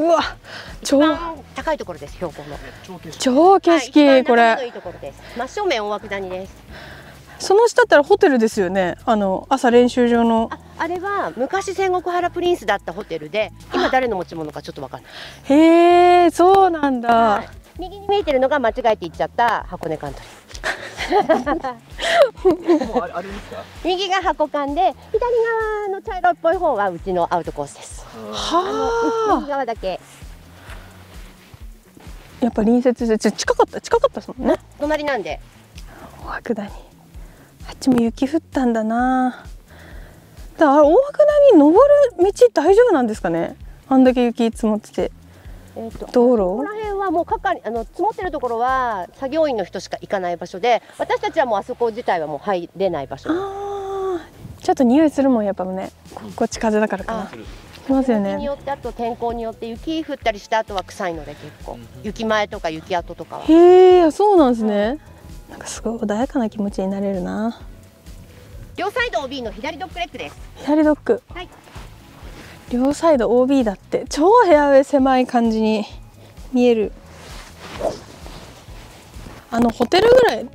うわ超高いところです標高の。超景色、はい、これ。いいところです。真正面大涌谷です。その下ったらホテルですよね？あの朝練習場の。あれは昔戦国原プリンスだったホテルで今誰の持ち物かちょっとわかんない。へえそうなんだ、はい、右に見えてるのが間違えて行っちゃった箱根カントリー。右が箱間で左側の茶色っぽい方はうちのアウトコースですはあ。右側だけ。やっぱ隣接して近かった近かったですもんね。隣なんで。大涌谷。あっちも雪降ったんだな。だから大涌谷登る道大丈夫なんですかね？あんだけ雪積もってて。えーと、道路？この辺はもう係あの積もってるところは作業員の人しか行かない場所で私たちはもうあそこ自体はもう入れない場所。あちょっと匂いするもんやっぱね。こっち風だからかなしますよね。によってあと天候によって雪降ったりした後は臭いので結構、雪前とか雪跡とかは。へえそうなんですね、なんかすごい穏やかな気持ちになれるな。両サイド OB の左ドッグレッグです。左ドッグ。はい。両サイド OB だって超部屋上狭い感じに見える。あのホテルぐらい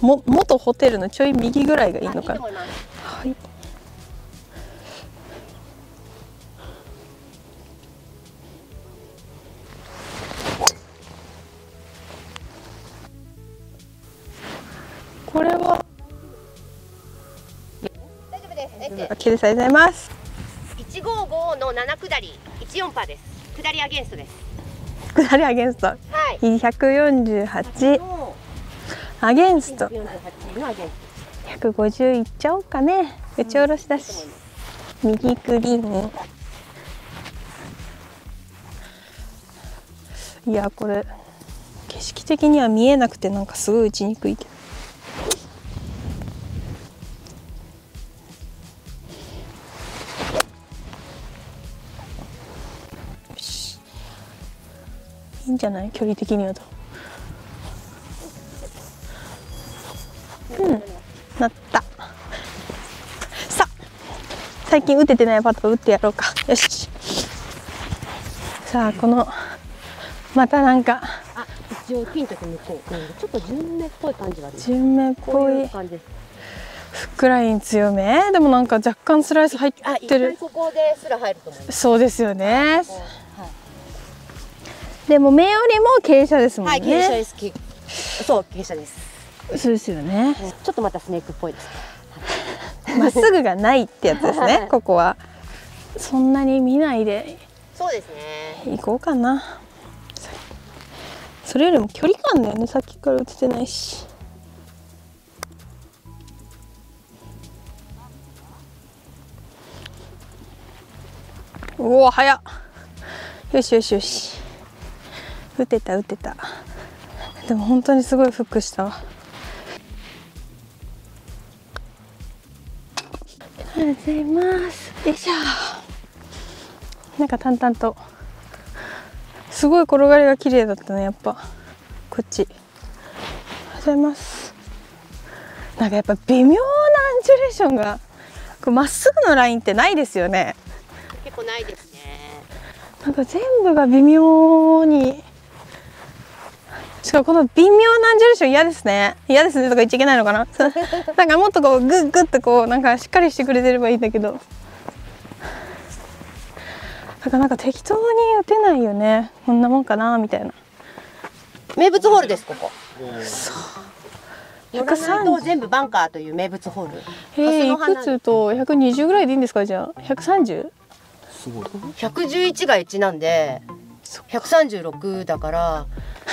も元ホテルのちょい右ぐらいがいいのかな。はいこれは。大丈夫です。OK です。ありがとうございます。155の7下り14パーです。下りアゲンストです。下りアゲンスト。はい。148アゲンスト。150いっちゃおうかね。打ち下ろしだし、うん、右クリーンいやこれ景色的には見えなくてなんかすごい打ちにくいけどいいんじゃない？距離的にはと。うん。なった。さあ最近打ててないパット打ってやろうか。よし。さあこのまたなんかあ一応ピンと向こう、うん、ちょっと順目っぽい感じがある。順目っぽい。感じです。フックライン強め。でもなんか若干スライス入ってる。ここですら入ると思います。そうですよね、でも目よりも傾斜ですもんね。はい、傾斜です。そう、傾斜です。そうですよね。ちょっとまたスネークっぽいです。まっすぐがないってやつですね。ここは。そんなに見ないで。そうですね。行こうかな。それよりも距離感だよね。さっきから映ってないし。おお、早っ。よしよしよし。打てた打てた。でも本当にすごいフックした。わありがとうございます。よいしょ。なんか淡々と。すごい転がりが綺麗だったねやっぱ。こっち。ありがとうございます。なんかやっぱ微妙なアンジュレーションがまっすぐのラインってないですよね。結構ないですね。なんか全部が微妙にしかもこの微妙なアンジュレーション嫌ですね。嫌ですねとか言っちゃいけないのかな。なんかもっとこうグッグッとこうなんかしっかりしてくれてればいいんだけど。だからなんか適当に打てないよね。こんなもんかなみたいな。名物ホールですここ。そう。130全部バンカーという名物ホール。えー、いくつと120ぐらいでいいんですかじゃあ。130? すごい。111が1なんで136だから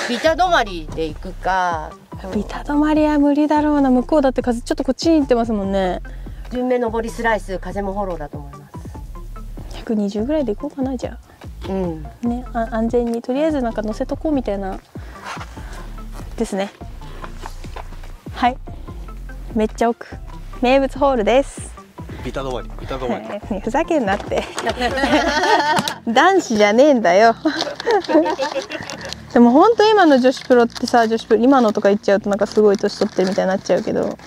ビタ止まりで行くか。ビタ止まりは無理だろうな。向こうだって風ちょっとこっちに行ってますもんね。順目上りスライス風もフォローだと思います。120ぐらいで行こうかなじゃあ。うん。ねあ安全にとりあえずなんか乗せとこうみたいなですね。はい。めっちゃ奥。名物ホールです。ビタ止まりビタ止まり、ふざけんなって。男子じゃねえんだよ でも本当今の女子プロってさ女子プロ今のとか言っちゃうとなんかすごい年取ってるみたいになっちゃうけど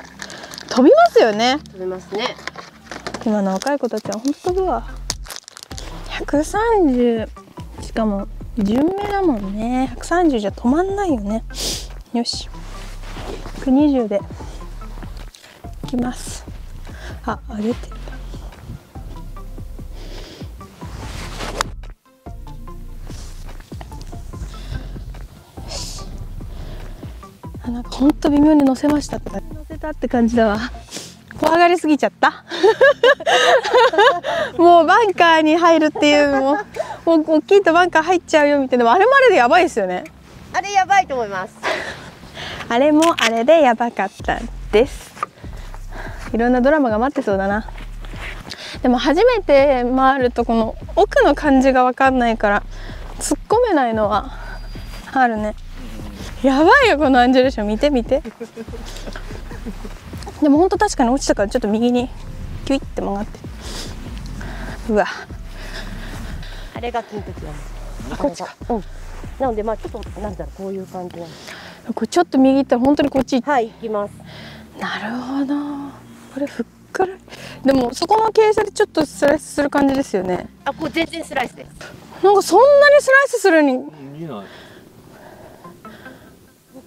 飛びますよね。飛びますね。今の若い子たちは本当飛ぶわ130近かも順目だもんね。130じゃ止まんないよね。よし。120で。いきます。あ上げてるなんかほんと微妙に乗せましたって。乗せたって感じだわ。怖がりすぎちゃった。もうバンカーに入るっていうもうもう大きいとバンカー入っちゃうよみたいな。あれもあれでやばいですよね。あれやばいと思います。あれもあれでやばかったです。いろんなドラマが待ってそうだな。でも初めて回るとこの奥の感じが分かんないから突っ込めないのはあるねやばいよこのアンジュレーション見て見て。でもほんと確かに落ちたからちょっと右にキュイって曲がって。うわ。あれが金時なんですあこっちか。うん。なのでまあちょっとなんだろうこういう感じなん。ですこれちょっと右行ったら本当にこっちはい行きます。なるほど。これふっくら。でもそこの傾斜でちょっとスライスする感じですよね。あこう全然スライスです。なんかそんなにスライスするに。いい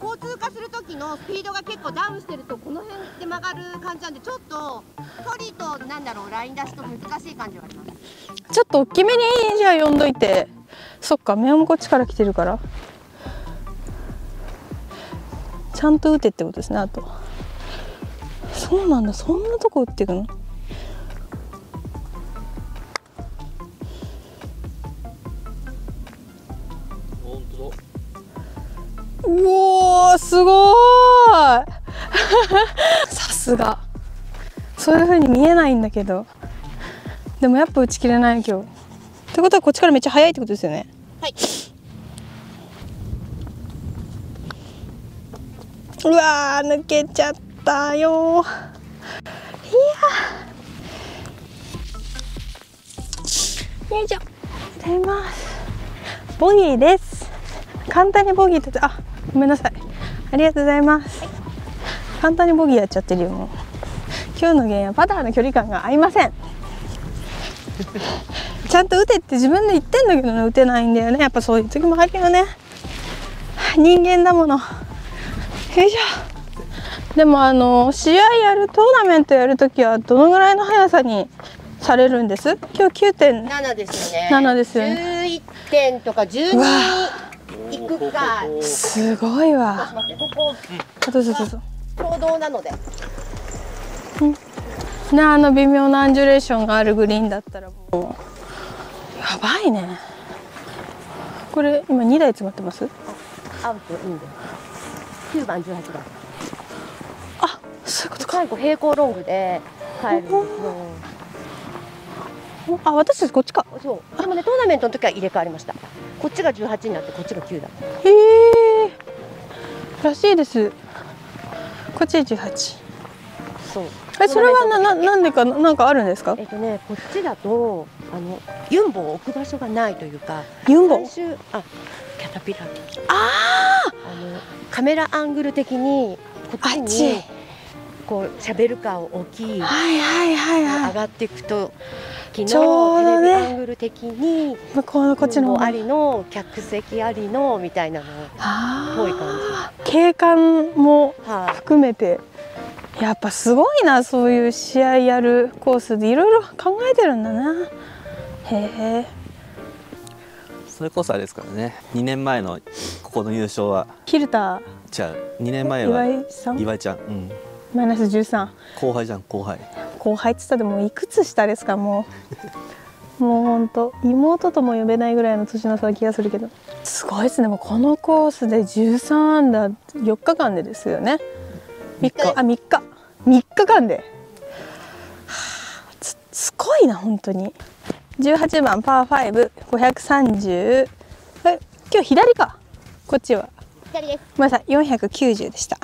交通過する時のスピードが結構ダウンしてるとこの辺で曲がる感じなんでちょっと距離となんだろうライン出しと難しい感じはあります。ちょっと大きめにじゃあ呼んどいて。そっか目もこっちから来てるから。ちゃんと打てってことですねあと。そうなんだそんなとこ打っていくの？すごーい。さすが。そういう風に見えないんだけど。でもやっぱ打ち切れない今日。ってことはこっちからめっちゃ速いってことですよね。はい。うわー抜けちゃったよー。いやよいしょ。います。ボギーです。簡単にボギーってあごめんなさいありがとうございます。簡単にボギーやっちゃってるよもう。今日のゲームはパターの距離感が合いません。ちゃんと打てって自分で言ってんだけどね打てないんだよね。やっぱそういう時もあるよね。人間だもの。よいしょ。でもあの試合やるトーナメントやるときはどのぐらいの速さにされるんです？今日9点。7ですよね。7ですよね。11点とか12すごいわ。ここあどうぞどうぞ共同なので。ねあの微妙なアンジュレーションがあるグリーンだったらもう。やばいね。これ今2台詰まってます？アウトいいん。で9番18番。あそういうことか。最後平行ロングで帰るんですよあ私たちこっちか。そう。でもねトーナメントの時は入れ替わりましたこっちが18になってこっちが9だ。へえ。らしいです。こっち18そう。えそれはなななんでかななんかあるんですか？えっとねこっちだとあのユンボを置く場所がないというかユンボ？あキャタピラ。ー！ああのカメラアングル的にこっちにこうシャベルカーを置きあはいはいはいはい。上がっていくと昨日ちょうどね。テレビアングル的に向こうのこっちの。ありの客席ありのみたいなの。あぽい感あ景観もはい、含めて。やっぱすごいなそういう試合やるコースでいろいろ考えてるんだな。へえ。それこそあれですからね。2年前のここの優勝は。キルタじゃあ2年前岩は井さん？岩井ちゃん、うん、マイナス13後輩じゃん後輩。後輩っつったでもいくつ下ですかもう。もうほんと妹とも呼べないぐらいの年の差な気がするけど。すごいですね。もうこのコースで13アンダー4日間でですよね。3日。あ3日。3日間で。はあつすごいな本当に。18番パー5530え今日左か。こっちは。左です。ごめんなさい。490でした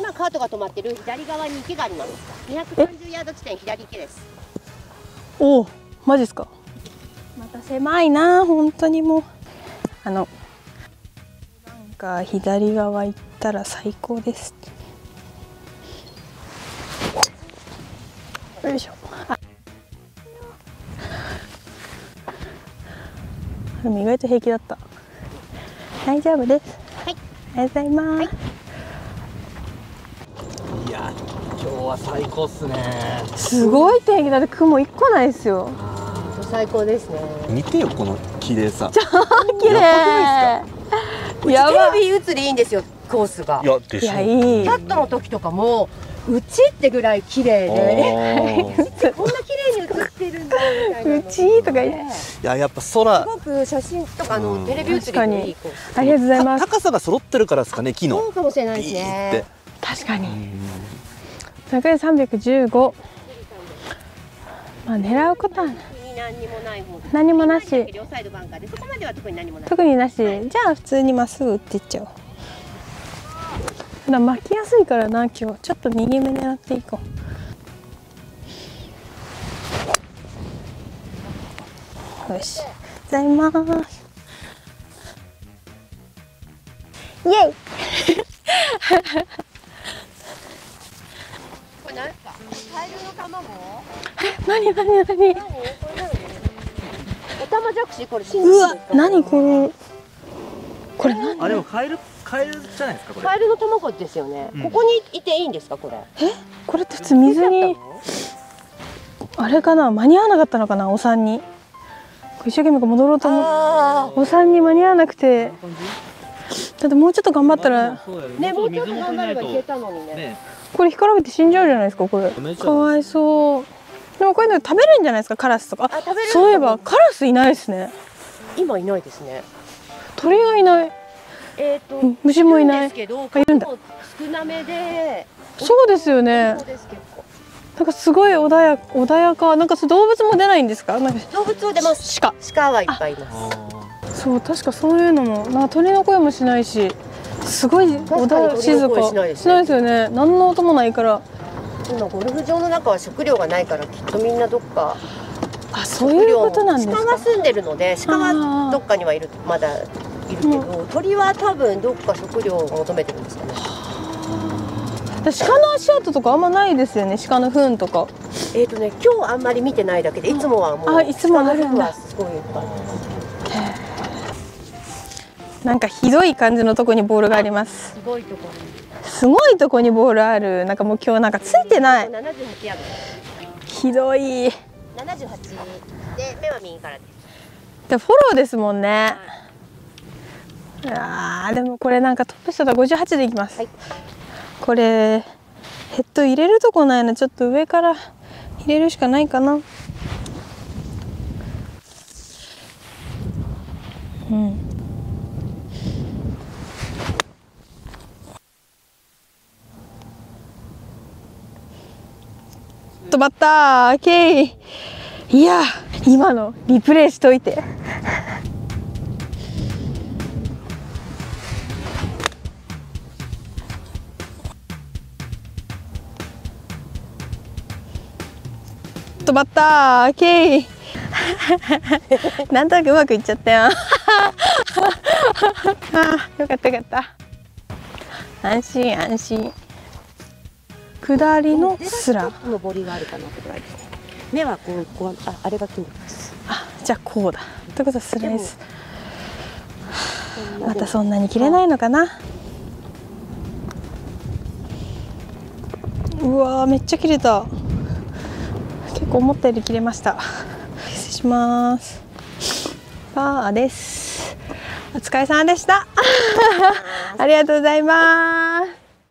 今カートが止まってる。左側に池があります。230ヤード地点左池です。おおマジですか？また狭いな本当にもう。あのなんか左側行ったら最高です。よいしょ。意外と平気だった。大丈夫です。はい。ありがとうございます、いや今日は最高っすね。すごい天気だって雲一個ないですよ。最高ですね。見てよこの綺麗さ。綺麗。やばいテレビ映りいいんですよコースが。いやでいやいい。キャットの時とかもうちってぐらい綺麗で。い こんな綺麗に映ってるんだみたいなのうちとか言って。ややっぱ空。すごく写真とかのうん。テレビ映りありがとうございます。高さが揃ってるからですかね木のそうかもしれないピですね。確かに桜315まあ狙うことは何にもなし。両サイドバンカーでそこまでは特に何もない。特になし。じゃあ普通にまっすぐ打っていっちゃおう。ただ巻きやすいからな今日。ちょっと右目狙っていこう。よし。ございます。イエイ これ何です何何何？何これ何オタマジャクシこれ信うわ何これこれ何？あでもカエルカエルじゃないですかこれ。カエルの卵ですよね、うん。ここにいていいんですかこれ？これって普通水に？あれかな？間に合わなかったのかな？お産に？これ一生懸命戻ろうと思お産に間に合わなくて。だってもうちょっと頑張ったら。あね。もうちょっと頑張ればいけたのにね。ねこれ干からびて死んじゃうじゃないですかこれ。かわいそう。でもこういうの食べるんじゃないですかカラスとか。あ食べれるそういえばカラスいないですね。今いないですね。鳥がいない。えっ、とうん虫もいない。るんですけどあいるんだ。少なめでそうですよね。そうです結構。なんかすごい穏や穏やかなんか動物も出ないんですか？なんか動物は出ます。鹿。鹿はいっぱいいます。そう確かそういうのも。なんか鳥の声もしないしすごい穏確か静か。しないですよね。何の音もないから。今ゴルフ場の中は食料がないからきっとみんなどっかあそういうことなんですか。鹿が住んでるので鹿あはーどっかにはいるまだいるけど、鳥は多分どっか食料を求めてるんですかね。で鹿の足跡とかあんまないですよね。鹿の糞とか。えっ、とね今日あんまり見てないだけでいつもはもうあいつもすごいいっぱいなんかひどい感じのとこにボールがあります。すごいところすごいとこにボールある。なんかもう今日なんかついてない。78ヤーひどい。でド78で目は右からです。フォローですもんね。あーでもこれなんかトップ下だ。58でいきます、はい。これヘッド入れるとこないの？ちょっと上から入れるしかないかな。うん止まった。ーケイ。いや今のリプレイしといて。止まった。ーケイ。なんとなくうまくいっちゃったよ。あよかったよかった。安心安心。下りのスラ上りがあるかなってぐらいですね目はこうこうああれが筋肉ですあじゃあこうだってことはスライスまたそんなに切れないのかなうわーめっちゃ切れた結構思ったより切れました失礼しますパーですお疲れ様でしたありがとうございます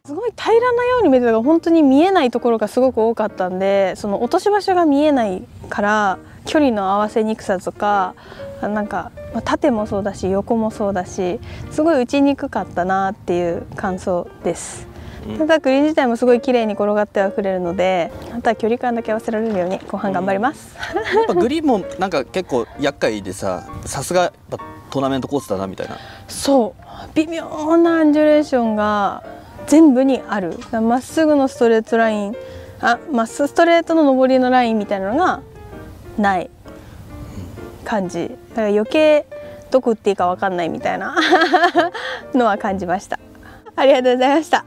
すごい平らなように見えてたが本当に見えないところがすごく多かったんでその落とし場所が見えないから距離の合わせにくさとかあなんか、まあ縦もそうだし横もそうだしすごい打ちにくかったなっていう感想です。うんただグリーン自体もすごい綺麗に転がってはくれるのであとは距離感だけ合わせられるように後半頑張ります。やっぱグリーンもなんか結構厄介でささすがトーナメントコースだなみたいなそう微妙なアンジュレーションが全部にある。まっすぐのストレートラインあまっすぐストレートの上りのラインみたいなのがない。感じ。だから余計どこ打っていいか分かんないみたいなのは感じました。ありがとうございました。